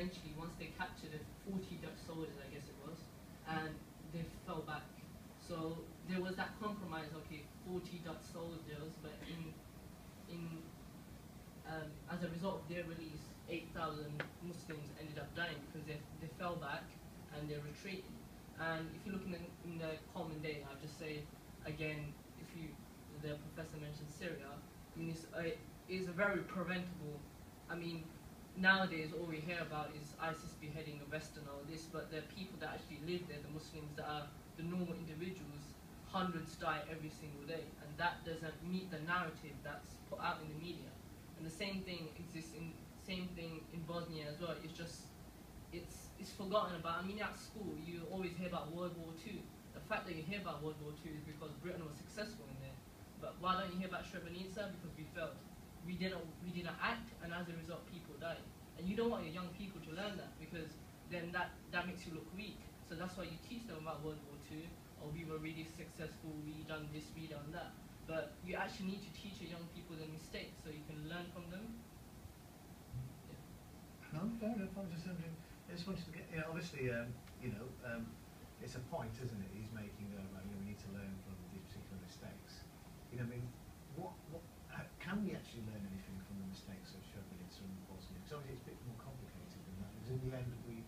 eventually, once they captured the 40 Dutch soldiers, I guess it was, and they fell back. So there was that compromise. Okay, 40 Dutch soldiers, but in in um, as a result of their release, 8,000 Muslims ended up dying because they, they fell back and they retreated. And if you look in the, in the common day, I'll just say again, if you the professor mentioned Syria, I mean it's a, it's a very preventable. I mean nowadays all we hear about is ISIS beheading a Western or this, but the people that actually live there, the Muslims that are the normal individuals, hundreds die every single day, and that doesn't meet the narrative that's put out in the media. And the same thing exists in same thing in Bosnia as well. It's just it's it's forgotten about. I mean, at school you always hear about World War Two. The fact that you hear about World War Two is because Britain was successful in there. But why don't you hear about Srebrenica? Because we failed. We didn't we didn't act, and as a result, people died. And you don't want your young people to learn that because then that that makes you look weak. So that's why you teach them about World War Two. Or we were really successful. We done this. We done that. But you actually need to teach your young people the mistakes so you can learn from them. No, fair enough. I was just wondering. I just wanted to get. You know, obviously, um, you know, um, it's a point, isn't it? He's making there about you know we need to learn from these particular mistakes. You know, I mean, what what how, can we actually learn anything from the mistakes of Srebrenica and Bosnia? Because obviously it's a bit more complicated than that. Because in the end, we